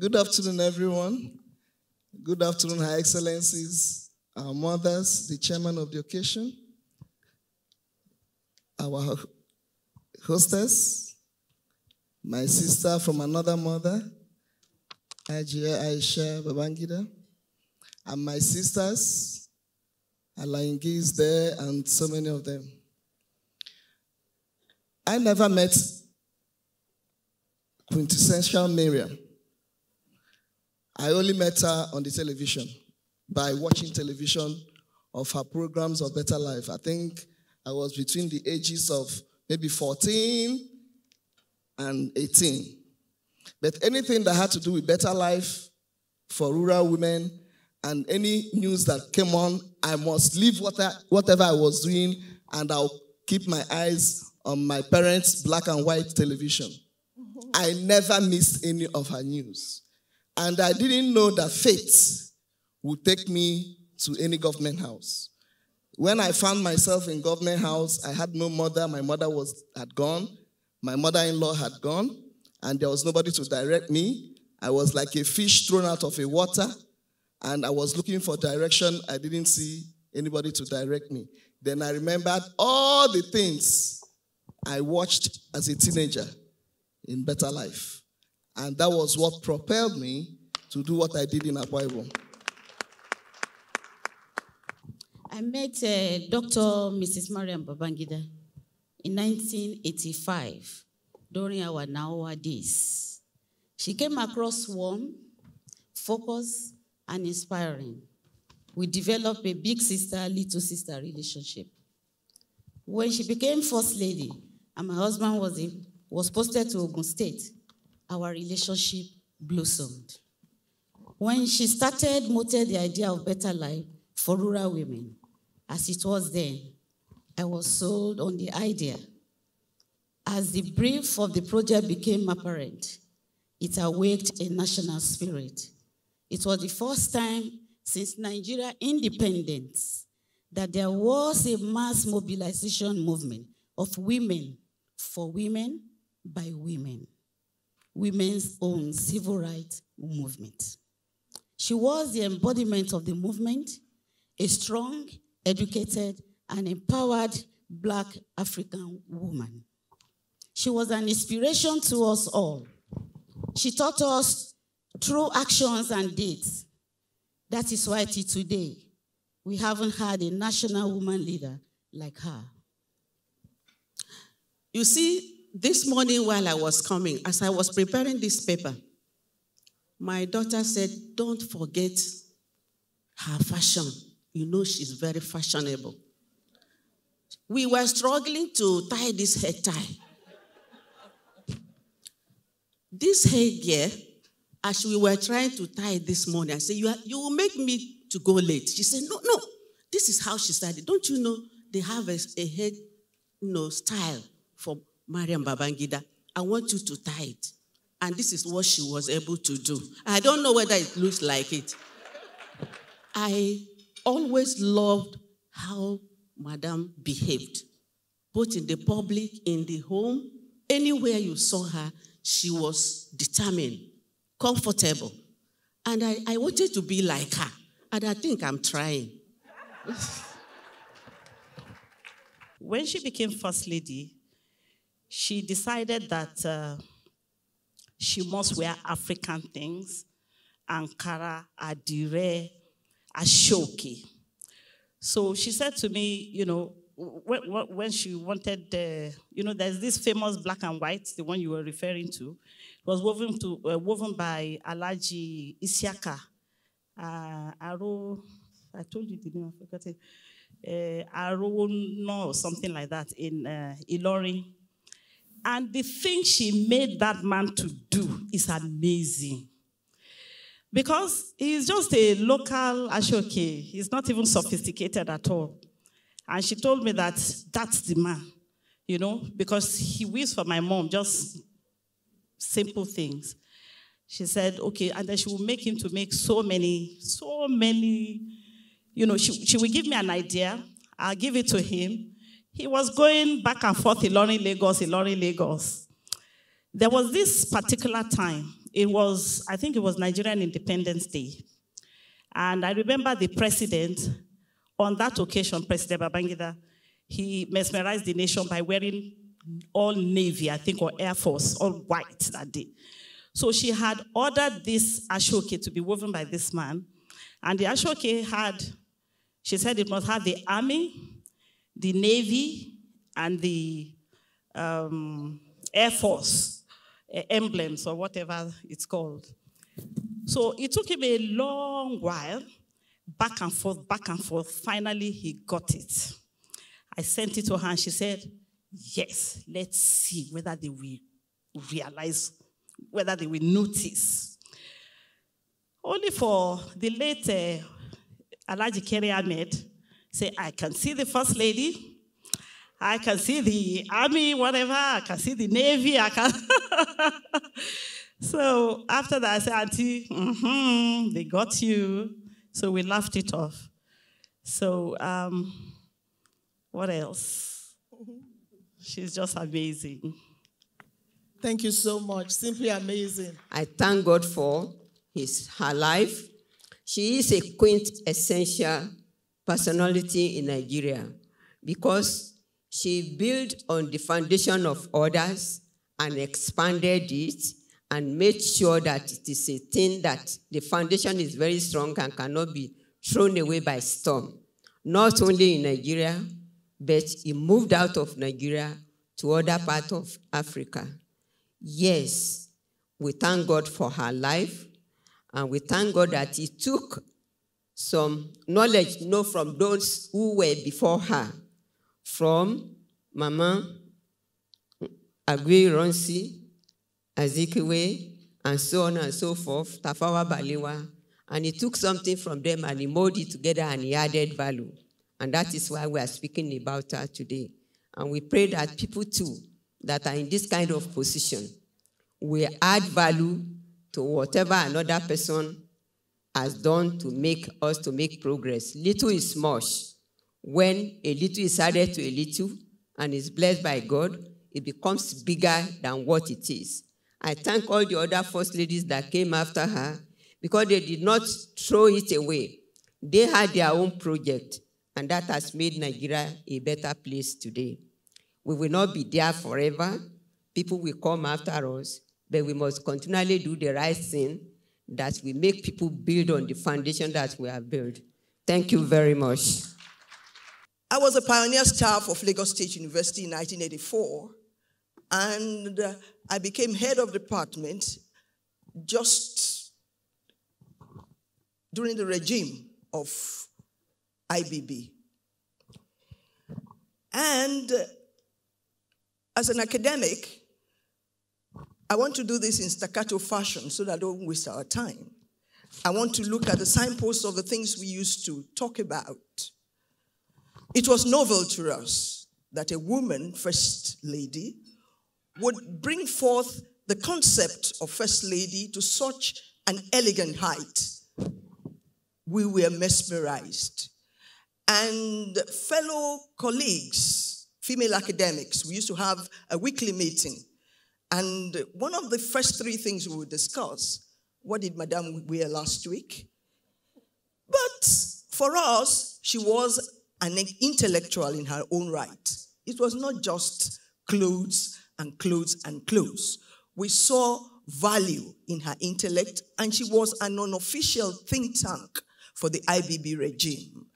Good afternoon, everyone. Good afternoon, High Excellencies, our mothers, the chairman of the occasion, our hostess, my sister from another mother, Ajia Aisha Babangida, and my sisters, Alaingi is there, and so many of them. I never met quintessential Maryam. I only met her on the television by watching television of her programs of Better Life. I think I was between the ages of maybe 14 and 18. But anything that had to do with better life for rural women and any news that came on, I must leave whatever I was doing and I'll keep my eyes on my parents' black and white television. Mm-hmm. I never missed any of her news. And I didn't know that fate would take me to any government house. When I found myself in government house, I had no mother. My mother was had gone. My mother-in-law had gone, and there was nobody to direct me. I was like a fish thrown out of a water, and I was looking for direction. I didn't see anybody to direct me. Then I remembered all the things I watched as a teenager in Better Life. And that was what propelled me to do what I did in Akwa. I met uh, Dr. Mrs. Maryam Babangida in 1985 during our NAOWA days. She came across warm, focused, and inspiring. We developed a big sister, little sister relationship. When she became first lady, and my husband was, in, was posted to Ogun State, our relationship blossomed. When she started mooted the idea of better life for rural women, as it was then, I was sold on the idea. As the brief of the project became apparent, it awaked a national spirit. It was the first time since Nigeria independence that there was a mass mobilization movement of women for women by women, women's own civil rights movement. She was the embodiment of the movement, a strong, educated, and empowered Black African woman. She was an inspiration to us all. She taught us through actions and deeds. That is why today we haven't had a national woman leader like her. You see, this morning while I was coming, as I was preparing this paper, my daughter said, Don't forget her fashion. You know, she's very fashionable. We were struggling to tie this hair tie. This headgear, as we were trying to tie this morning, I said, you, are, you will make me to go late. She said, No, no. This is how she started. Don't you know they have a, a head you know, style for Maryam Babangida? I want you to tie it. And this is what she was able to do. I don't know whether it looks like it. I always loved how Madame behaved, both in the public, in the home, anywhere you saw her, she was determined, comfortable. And I, I wanted to be like her. And I think I'm trying. when she became First Lady, she decided that uh, she must wear African things Ankara, Adire, Ashoki. So she said to me, you know, when, when she wanted, the, you know, there's this famous black and white, the one you were referring to. It was woven, to, uh, woven by Alaji Isiaka. Uh, Aro, I told you the name, I forgot it. Uh, Aro, no, or something like that in uh. And the thing she made that man to do is amazing. Because he's just a local Ashoke. He's not even sophisticated at all. And she told me that that's the man, you know, because he weaves for my mom just simple things. She said, okay, and then she will make him to make so many, so many, you know, she, she will give me an idea. I'll give it to him. He was going back and forth, Ilorin, Lagos, Ilorin, Lagos. There was this particular time it was, I think it was Nigerian Independence Day. And I remember the president, on that occasion, President Babangida, he mesmerized the nation by wearing all Navy, I think, or Air Force, all white that day. So she had ordered this ashoke to be woven by this man. And the ashoke had, she said it must have the army, the navy, and the um, Air Force uh, emblems or whatever it's called. So it took him a long while, back and forth, back and forth. Finally, he got it. I sent it to her and she said, Yes, let's see whether they will realize, whether they will notice. Only for the late uh, Alaji Keri Ahmed say, I can see the first lady, I can see the army, whatever, I can see the navy, I can. so after that, I said, Auntie, mm-hmm, they got you. So we laughed it off. So, um, what else? She's just amazing. Thank you so much. Simply amazing. I thank God for his her life. She is a quintessential personality in Nigeria because she built on the foundation of others and expanded it and made sure that it is a thing that the foundation is very strong and cannot be thrown away by storm. Not only in Nigeria, but he moved out of Nigeria to other parts of Africa. Yes, we thank God for her life, and we thank God that he took some knowledge know, from those who were before her, from Mama Aguiyi-Ironsi, Azikiwe, and so on and so forth, Tafawa Balewa, and he took something from them and he molded it together and he added value. And that is why we are speaking about her today. And we pray that people too that are in this kind of position will add value to whatever another person has done to make us to make progress. Little is much. When a little is added to a little and is blessed by God, it becomes bigger than what it is. I thank all the other first ladies that came after her because they did not throw it away. They had their own project, and that has made Nigeria a better place today. We will not be there forever. People will come after us, but we must continually do the right thing that we make people build on the foundation that we have built. Thank you very much. I was a pioneer staff of Lagos State University in 1984, and uh, I became head of department just during the regime of IBB. And uh, as an academic, I want to do this in staccato fashion so that I don't waste our time. I want to look at the signposts of the things we used to talk about. It was novel to us that a woman, first lady, would bring forth the concept of first lady to such an elegant height. We were mesmerized. And fellow colleagues, female academics, we used to have a weekly meeting. And one of the first three things we would discuss what did Madame wear last week? But for us, she was an intellectual in her own right. It was not just clothes and clothes and clothes. We saw value in her intellect, and she was an unofficial think tank for the IBB regime.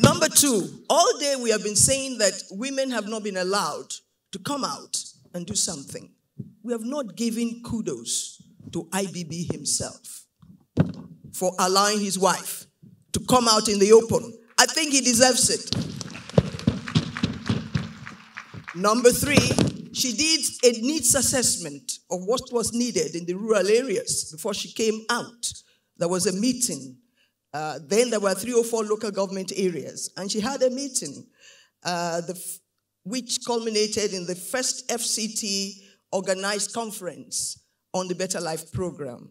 Number two, all day we have been saying that women have not been allowed to come out and do something. We have not given kudos to IBB himself for allowing his wife to come out in the open. I think he deserves it. Number three, she did a needs assessment of what was needed in the rural areas before she came out. There was a meeting. Uh, then there were three or four local government areas, and she had a meeting, uh, which culminated in the first FCT organized conference on the Better Life program.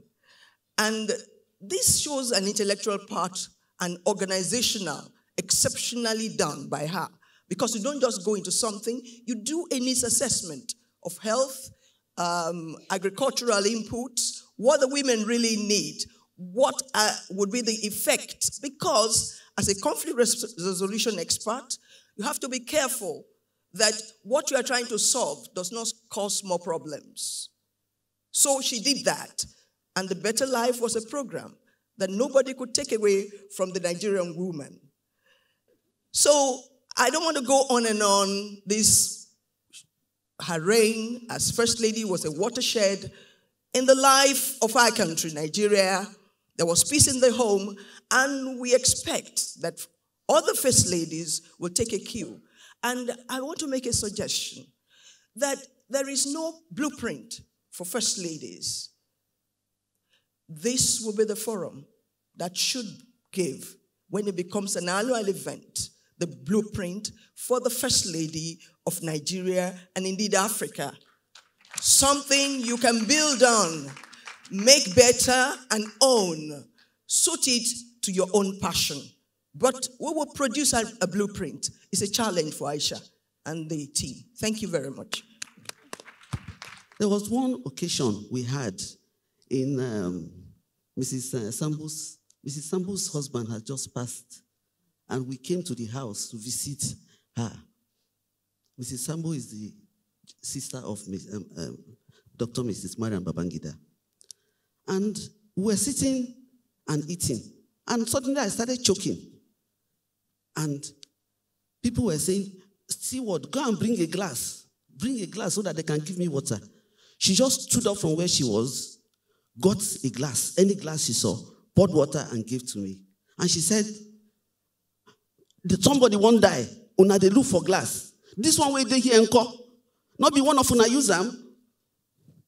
And this shows an intellectual part and organizational, exceptionally done by her. Because you don't just go into something, you do a needs assessment of health, um, agricultural inputs, what the women really need, what uh, would be the effect. Because as a conflict resolution expert, you have to be careful that what you are trying to solve does not cause more problems. So she did that. And the Better Life was a program that nobody could take away from the Nigerian woman. So I don't want to go on and on. This, her reign as First Lady was a watershed in the life of our country, Nigeria. There was peace in the home, and we expect that other First Ladies will take a cue. And I want to make a suggestion that there is no blueprint for First Ladies. This will be the forum that should give, when it becomes an annual event, the blueprint for the First Lady of Nigeria and indeed Africa. Something you can build on, make better, and own. Suit it to your own passion. But we will produce a, a blueprint. It's a challenge for Aisha and the team. Thank you very much. There was one occasion we had in um, Mrs. Uh, Sambo's, Mrs. Husband had just passed, and we came to the house to visit her. Mrs. Sambo is the sister of um, um, Dr. Mrs. Maryam Babangida. And we were sitting and eating, and suddenly I started choking. And people were saying, Steward, go and bring a glass. Bring a glass so that they can give me water. She just stood up from where she was, got a glass, any glass she saw, poured water and gave to me. And she said, somebody won't die. Una they look for glass. This one way they here and call. Not be one of una use them.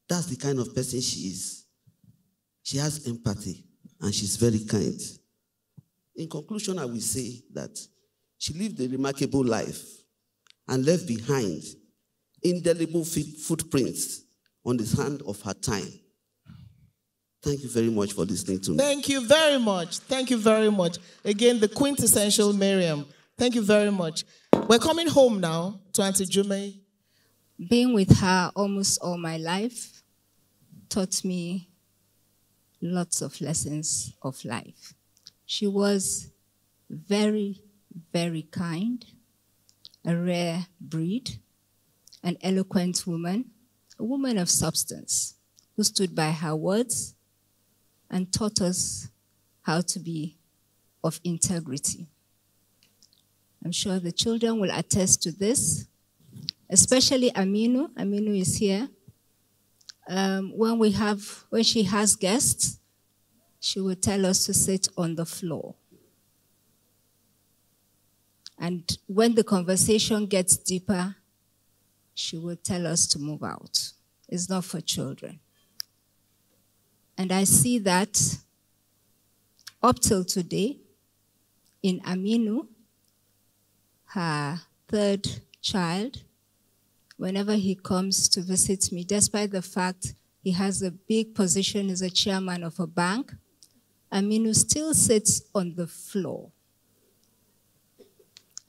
That's the kind of person she is. She has empathy and she's very kind. In conclusion, I will say that she lived a remarkable life and left behind indelible footprints on the hand of her time. Thank you very much for listening to me. Thank you very much. Thank you very much. Again, the quintessential Maryam. Thank you very much. We're coming home now to Auntie Jume. Being with her almost all my life taught me lots of lessons of life. She was very, very kind, a rare breed, an eloquent woman, a woman of substance who stood by her words and taught us how to be of integrity. I'm sure the children will attest to this, especially Aminu. Aminu is here. Um, when we have, when she has guests, she will tell us to sit on the floor. And when the conversation gets deeper, she will tell us to move out. It's not for children. And I see that up till today, in Aminu, her third child, whenever he comes to visit me, despite the fact he has a big position as a chairman of a bank, Aminu still sits on the floor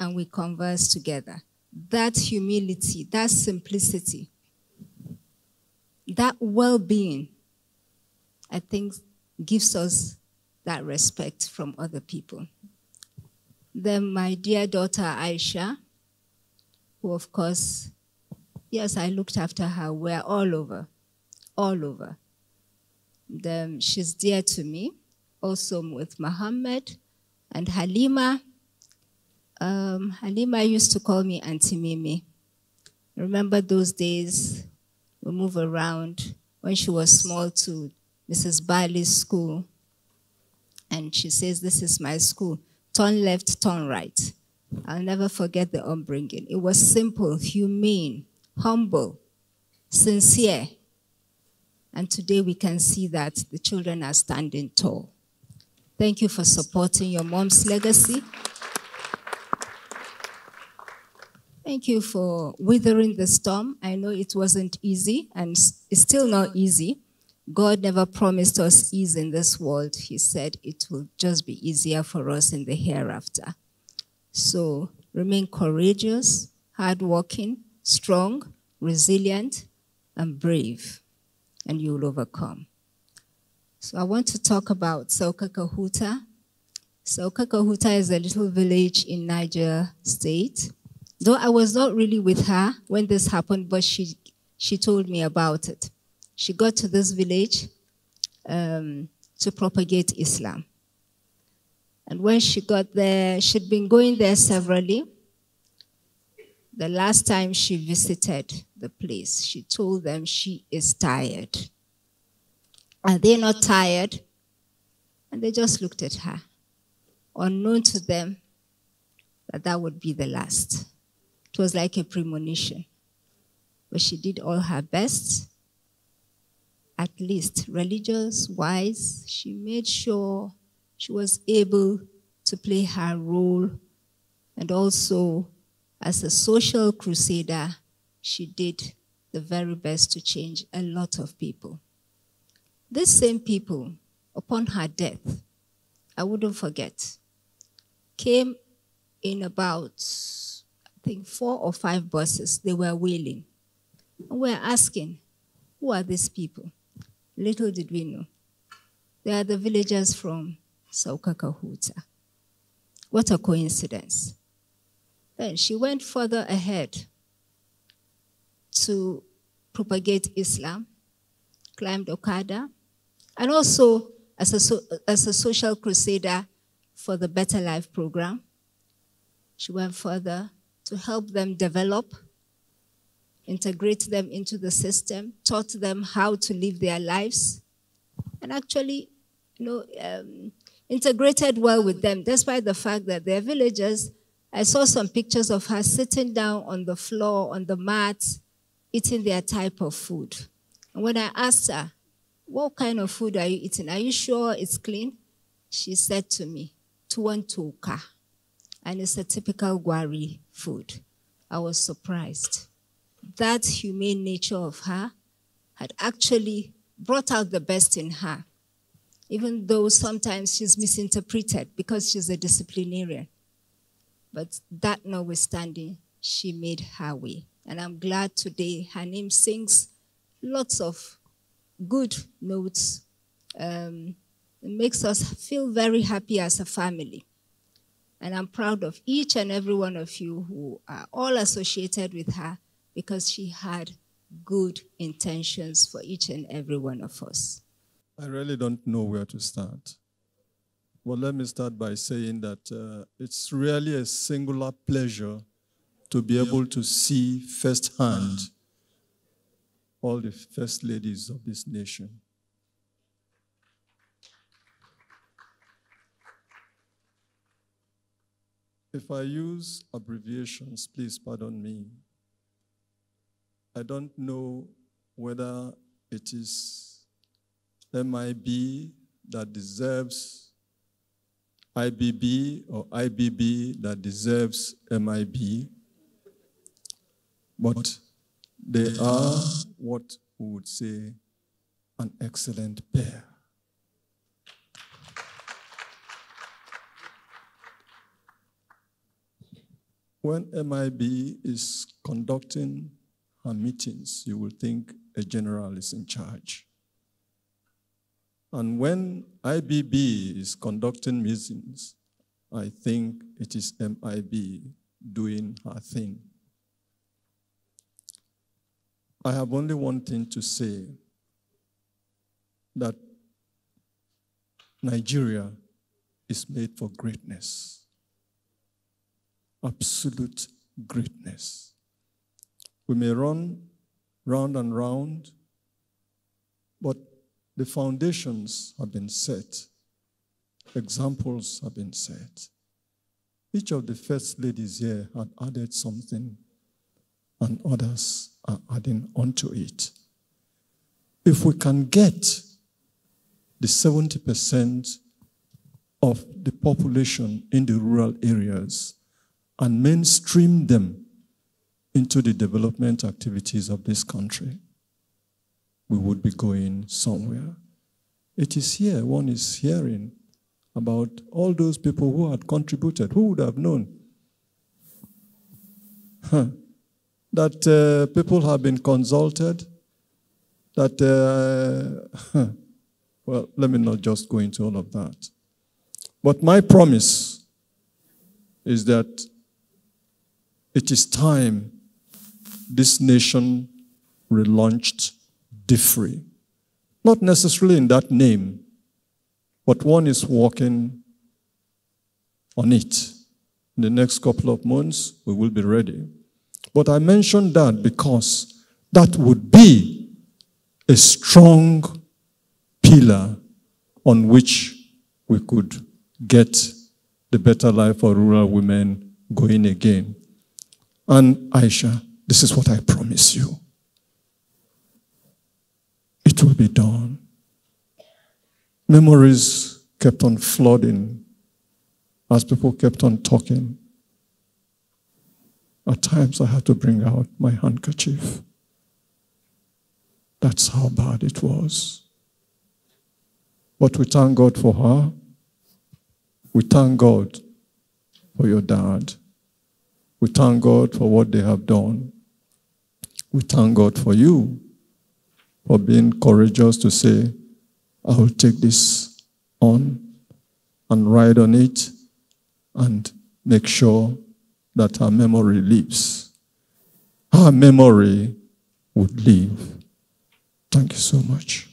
and we converse together that humility, that simplicity, that well being, I think gives us that respect from other people. Then, my dear daughter Aisha, who, of course, yes, I looked after her, we're all over, all over. Then she's dear to me, also with Muhammad and Halima um, Halima used to call me Auntie Mimi. Remember those days? We move around when she was small to Mrs. Bali's school. And she says, This is my school. Turn left, turn right. I'll never forget the upbringing. It was simple, humane, humble, sincere. And today we can see that the children are standing tall. Thank you for supporting your mom's legacy. Thank you for withering the storm. I know it wasn't easy and it's still not easy. God never promised us ease in this world. He said it will just be easier for us in the hereafter. So remain courageous, hardworking, strong, resilient, and brave, and you'll overcome. So I want to talk about Sauka Kahuta. Sauka Kahuta is a little village in Niger State. Though I was not really with her when this happened, but she, she told me about it. She got to this village um, to propagate Islam. And when she got there, she'd been going there severally. The last time she visited the place, she told them she is tired. Are they not tired? And they just looked at her, unknown to them that that would be the last. It was like a premonition. But she did all her best, at least religious wise. She made sure she was able to play her role. And also, as a social crusader, she did the very best to change a lot of people. These same people, upon her death, I wouldn't forget, came in about, I think, four or five buses. They were wailing. And we we're asking, who are these people? Little did we know. They are the villagers from Sauka Kahuta. What a coincidence. Then she went further ahead to propagate Islam, climbed Okada, and also as a, so, as a social crusader for the Better Life program. She went further to help them develop, integrate them into the system, taught them how to live their lives, and actually, you know, um, integrated well with them, despite the fact that they're villagers. I saw some pictures of her sitting down on the floor, on the mat, eating their type of food. And when I asked her, What kind of food are you eating? Are you sure it's clean? She said to me, Tuwan toka. And it's a typical Gwari food. I was surprised. That humane nature of her had actually brought out the best in her even though sometimes she's misinterpreted because she's a disciplinarian. But that notwithstanding, she made her way. And I'm glad today her name sings lots of good notes. Um, it makes us feel very happy as a family. And I'm proud of each and every one of you who are all associated with her because she had good intentions for each and every one of us. I really don't know where to start. Well, let me start by saying that uh, it's really a singular pleasure to be able to see firsthand all the first ladies of this nation. If I use abbreviations, please pardon me. I don't know whether it is MIB that deserves IBB or IBB that deserves MIB, but they are what we would say an excellent pair. When MIB is conducting her meetings, you will think a general is in charge. And when IBB is conducting meetings, I think it is MIB doing her thing. I have only one thing to say that Nigeria is made for greatness, absolute greatness. We may run round and round, but the foundations have been set, examples have been set. Each of the first ladies here had added something, and others are adding onto it. If we can get the 70% of the population in the rural areas and mainstream them into the development activities of this country, we would be going somewhere. It is here, one is hearing about all those people who had contributed. Who would have known huh. that uh, people have been consulted that, uh, well, let me not just go into all of that. But my promise is that it is time this nation relaunched DFRRI. Not necessarily in that name, but one is working on it. In the next couple of months, we will be ready. But I mentioned that because that would be a strong pillar on which we could get the better life for rural women going again. And Aisha, this is what I promise you. It will be done. Memories kept on flooding as people kept on talking. At times I had to bring out my handkerchief. That's how bad it was. But we thank God for her. We thank God for your dad. We thank God for what they have done. We thank God for you for being courageous to say, I will take this on and ride on it and make sure that our memory lives. Our memory would live. Thank you so much.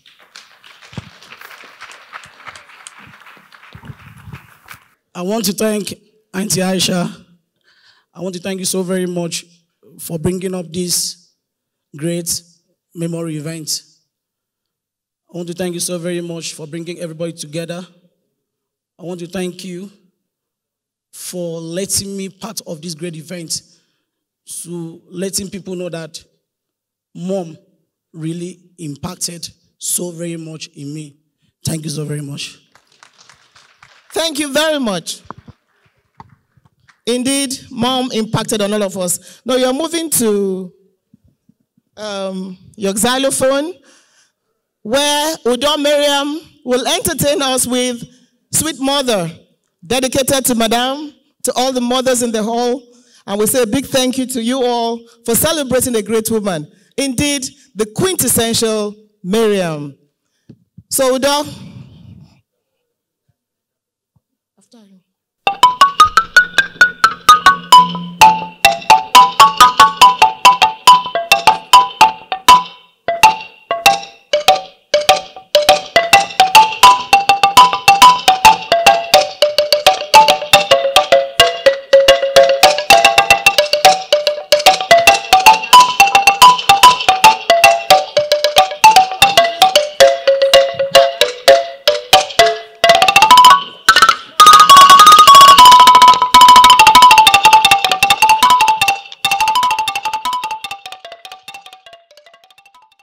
I want to thank Auntie Aisha. I want to thank you so very much for bringing up this great memory event. I want to thank you so very much for bringing everybody together. I want to thank you for letting me part of this great event, to letting people know that mom really impacted so very much in me. Thank you so very much. Thank you very much. Indeed, mom impacted on all of us. Now you're moving to um, your xylophone, where Udo Miriam will entertain us with Sweet Mother, dedicated to Madame, to all the mothers in the hall. And we say a big thank you to you all for celebrating a great woman. Indeed, the quintessential Maryam. So, Udo,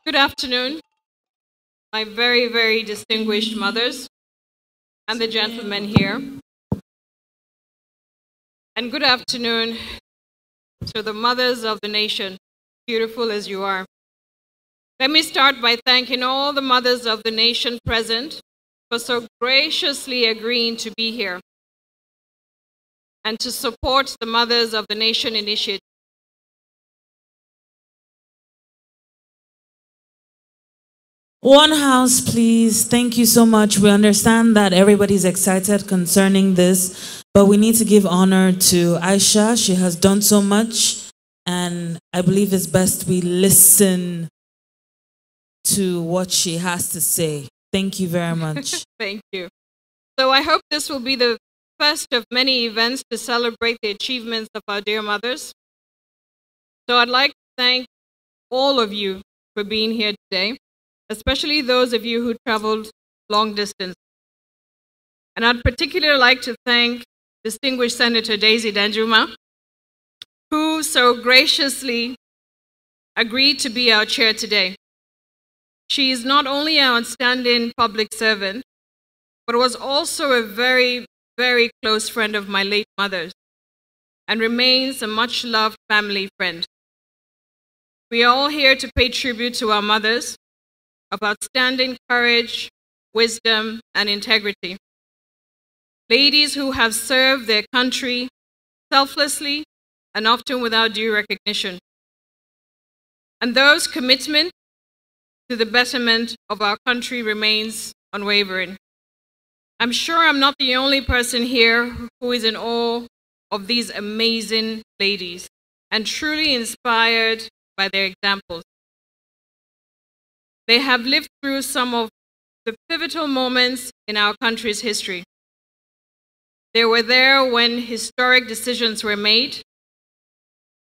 Good afternoon, my very, very distinguished mothers and the gentlemen here. And good afternoon to the mothers of the nation, beautiful as you are. Let me start by thanking all the mothers of the nation present for so graciously agreeing to be here and to support the Mothers of the Nation initiative. One house, please. Thank you so much. We understand that everybody's excited concerning this, but we need to give honor to Aisha. She has done so much, and I believe it's best we listen to what she has to say. Thank you very much. Thank you. So I hope this will be the first of many events to celebrate the achievements of our dear mothers. So I'd like to thank all of you for being here today especially those of you who traveled long distance. And I'd particularly like to thank distinguished Senator Daisy Danjuma, who so graciously agreed to be our chair today. She is not only an outstanding public servant, but was also a very, very close friend of my late mother's and remains a much loved family friend. We are all here to pay tribute to our mothers of outstanding courage, wisdom, and integrity. Ladies who have served their country selflessly and often without due recognition. And those commitment to the betterment of our country remains unwavering. I'm sure I'm not the only person here who is in awe of these amazing ladies and truly inspired by their examples. They have lived through some of the pivotal moments in our country's history. They were there when historic decisions were made,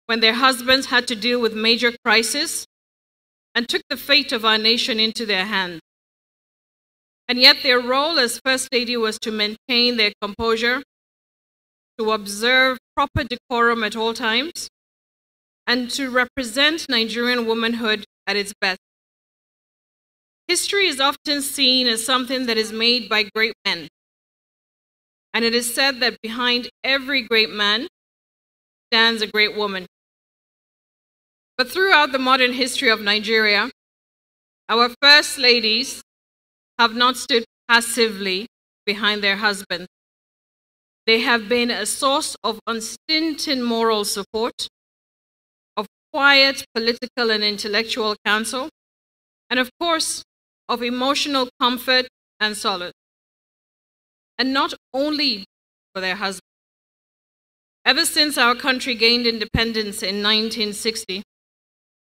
when their husbands had to deal with major crises and took the fate of our nation into their hands. And yet their role as First Lady was to maintain their composure, to observe proper decorum at all times, and to represent Nigerian womanhood at its best. History is often seen as something that is made by great men. And it is said that behind every great man stands a great woman. But throughout the modern history of Nigeria, our first ladies have not stood passively behind their husbands. They have been a source of unstinting moral support, of quiet political and intellectual counsel, and of course, of emotional comfort and solace. And not only for their husbands. Ever since our country gained independence in 1960,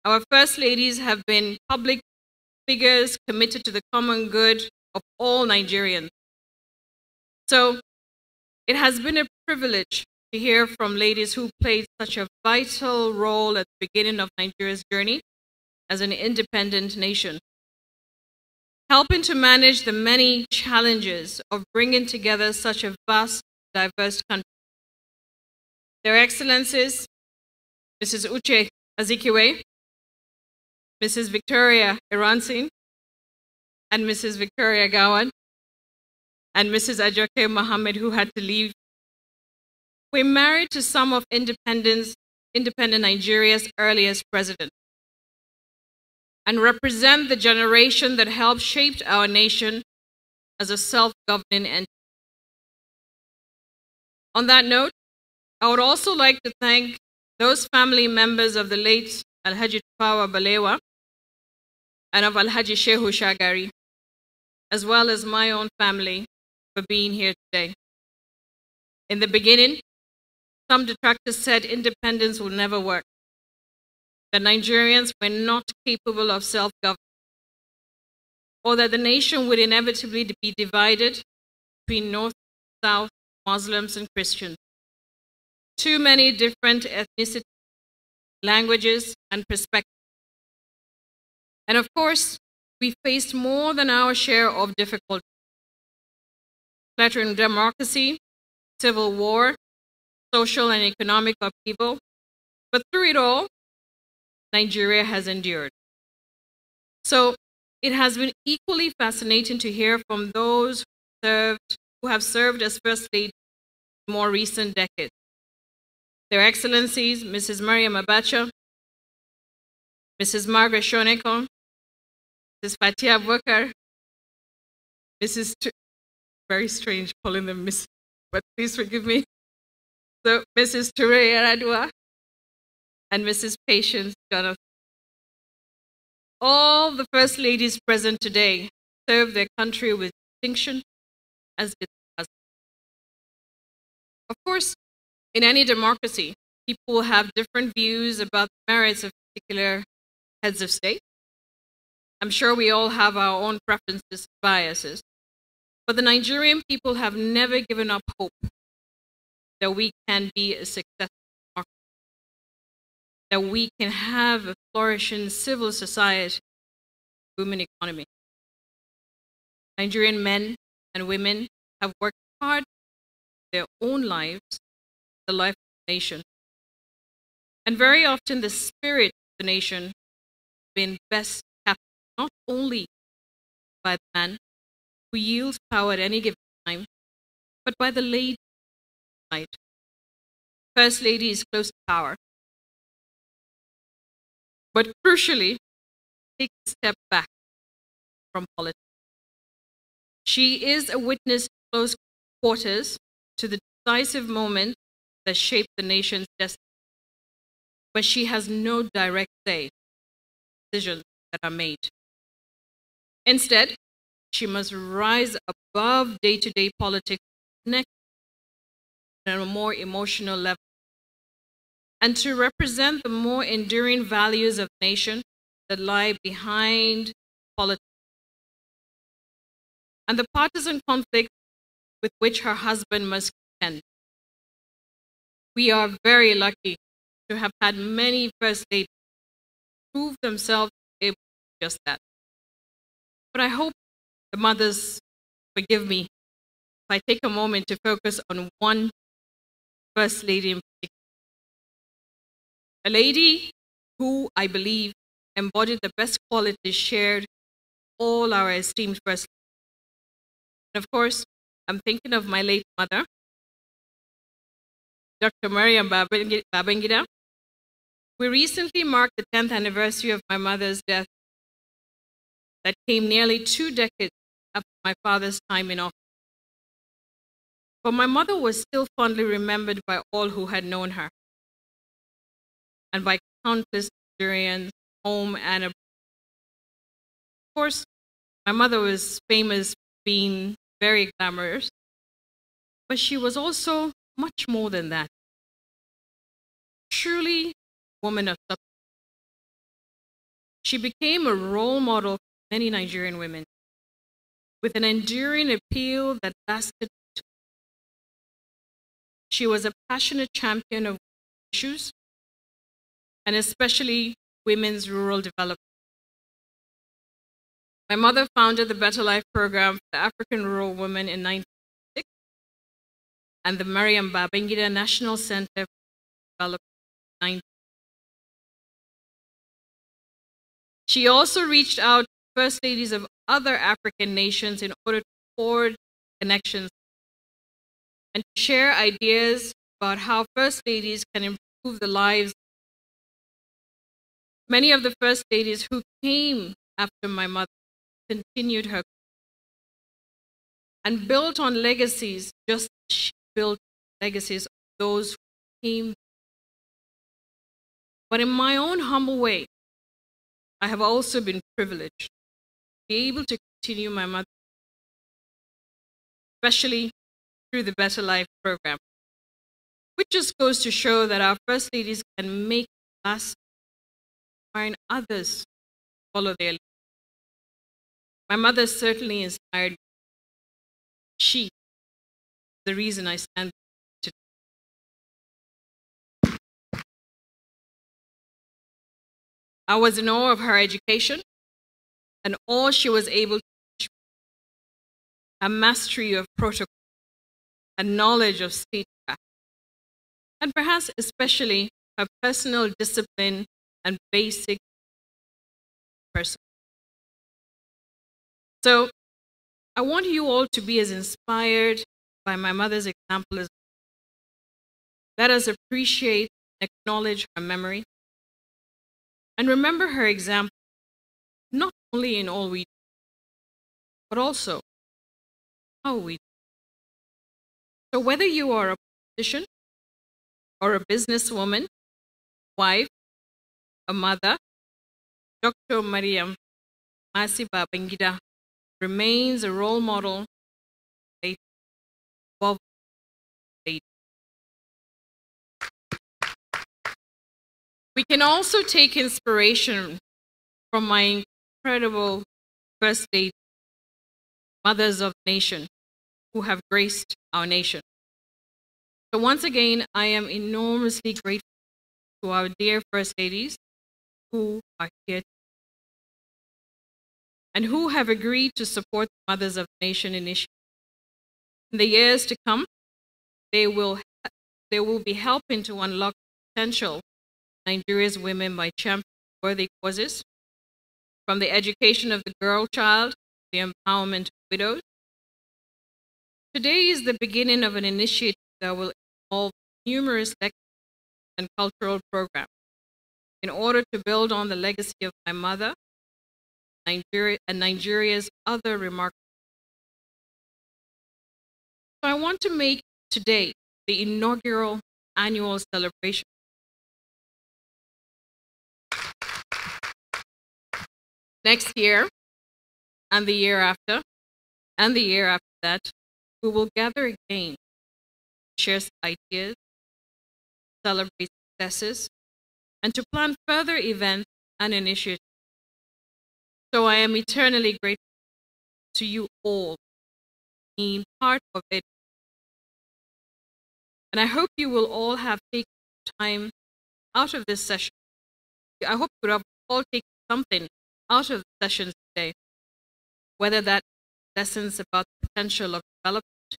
our first ladies have been public figures committed to the common good of all Nigerians. So it has been a privilege to hear from ladies who played such a vital role at the beginning of Nigeria's journey as an independent nation, helping to manage the many challenges of bringing together such a vast, diverse country. Their Excellencies, Mrs. Uche Azikiwe, Mrs. Victoria Ironsi, and Mrs. Victoria Gowon, and Mrs. Ajoke Mohammed, who had to leave. We're married to some of independence, independent Nigeria's earliest presidents and represent the generation that helped shape our nation as a self-governing entity. On that note, I would also like to thank those family members of the late Alhaji Tafawa Balewa and of Alhaji Shehu Shagari, as well as my own family, for being here today. In the beginning, some detractors said independence will never work, that Nigerians were not capable of self government, or that the nation would inevitably be divided between North, South, Muslims, and Christians. Too many different ethnicities, languages, and perspectives. And of course, we faced more than our share of difficulties. Flattering democracy, civil war, social and economic upheaval. But through it all, Nigeria has endured. So it has been equally fascinating to hear from those who, served, who have served as First Lady in more recent decades. Their Excellencies, Mrs. Maryam Abacha, Mrs. Margaret Shonekan, Mrs. Fati Abubakar, Mrs. Very strange calling them Miss, but please forgive me. So Mrs. Turai Yar'Adua and Mrs. Patience Jonathan. All the first ladies present today serve their country with distinction as did Of course, in any democracy, people have different views about the merits of particular heads of state. I'm sure we all have our own preferences, and biases. But the Nigerian people have never given up hope that we can be a successful that we can have a flourishing civil society, booming economy. Nigerian men and women have worked hard their own lives, the life of the nation. And very often the spirit of the nation has been best kept not only by the man who yields power at any given time, but by the lady. First lady is close to power. But crucially, take a step back from politics. She is a witness close quarters to the decisive moment that shaped the nation's destiny. But she has no direct say decisions that are made. Instead, she must rise above day to day politics, connect on a more emotional level, and to represent the more enduring values of the nation that lie behind politics and the partisan conflict with which her husband must contend. We are very lucky to have had many first ladies prove themselves able to just that. But I hope the mothers forgive me if I take a moment to focus on one first lady in particular. A lady who I believe embodied the best qualities shared all our esteemed first. And of course, I'm thinking of my late mother, Dr. Maryam Babangida. We recently marked the 10th anniversary of my mother's death that came nearly two decades after my father's time in office. But my mother was still fondly remembered by all who had known her and by countless Nigerians, home and abroad. Of course, my mother was famous being very glamorous, but she was also much more than that. Truly, woman of substance. She became a role model for many Nigerian women with an enduring appeal that lasted. She was a passionate champion of women's issues, and especially women's rural development. My mother founded the Better Life program for African rural women in 1996 and the Maryam Babangida National Center for Development in She also reached out to first ladies of other African nations in order to forge connections and share ideas about how first ladies can improve the lives. Many of the first ladies who came after my mother continued her and built on legacies just as she built legacies of those who came. But in my own humble way, I have also been privileged to be able to continue my mother, especially through the Better Life program, which just goes to show that our First Ladies can make us inspiring others follow their lead. My mother certainly inspired me. She, the reason I stand today. I was in awe of her education and all she was able to teach me. A mastery of protocol, a knowledge of statecraft, and perhaps especially her personal discipline and basic person. So I want you all to be as inspired by my mother's example as let us appreciate and acknowledge her memory and remember her example not only in all we do, but also how we do. So whether you are a politician or a businesswoman, wife, a mother, Dr. Maryam Masi Babangida remains a role model above We can also take inspiration from my incredible first lady, mothers of the nation, who have graced our nation. So once again, I am enormously grateful to our dear first ladies who are here and who have agreed to support the Mothers of the Nation initiative. In the years to come, they will, they will be helping to unlock the potential Nigeria's women by championing worthy causes, from the education of the girl child, to the empowerment of widows. Today is the beginning of an initiative that will involve numerous lectures and cultural programs in order to build on the legacy of my mother Nigeria, and Nigeria's other remarkable. So I want to make today the inaugural annual celebration. Next year, and the year after, and the year after that, we will gather again, share ideas, celebrate successes, and to plan further events and initiatives. So I am eternally grateful to you all being part of it. And I hope you will all have taken time out of this session. I hope you have all taken something out of the sessions today, whether that lessons about the potential of development,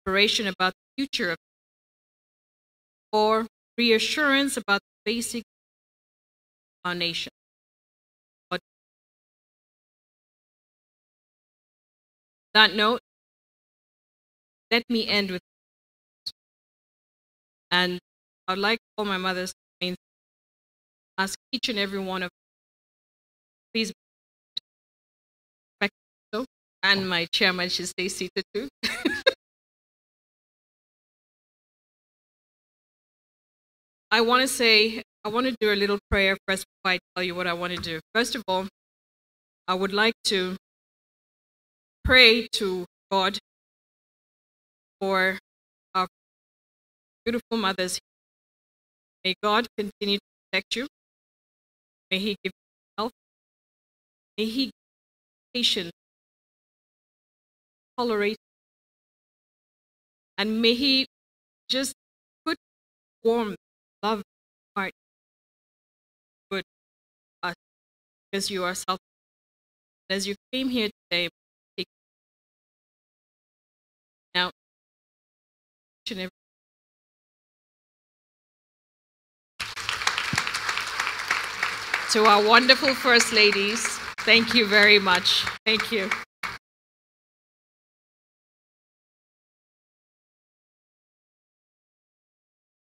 inspiration about the future of or reassurance about basic foundation. But that note, let me end with and I'd like all my mothers to ask each and every one of please and my chairman should stay seated too. I want to say, I want to do a little prayer first before I tell you what I want to do. First of all, I would like to pray to God for our beautiful mothers. May God continue to protect you. May He give you health. May He give you patience, tolerate, and may He just put warmth love heart good us because you are self as you came here today now to our wonderful first ladies thank you very much. Thank you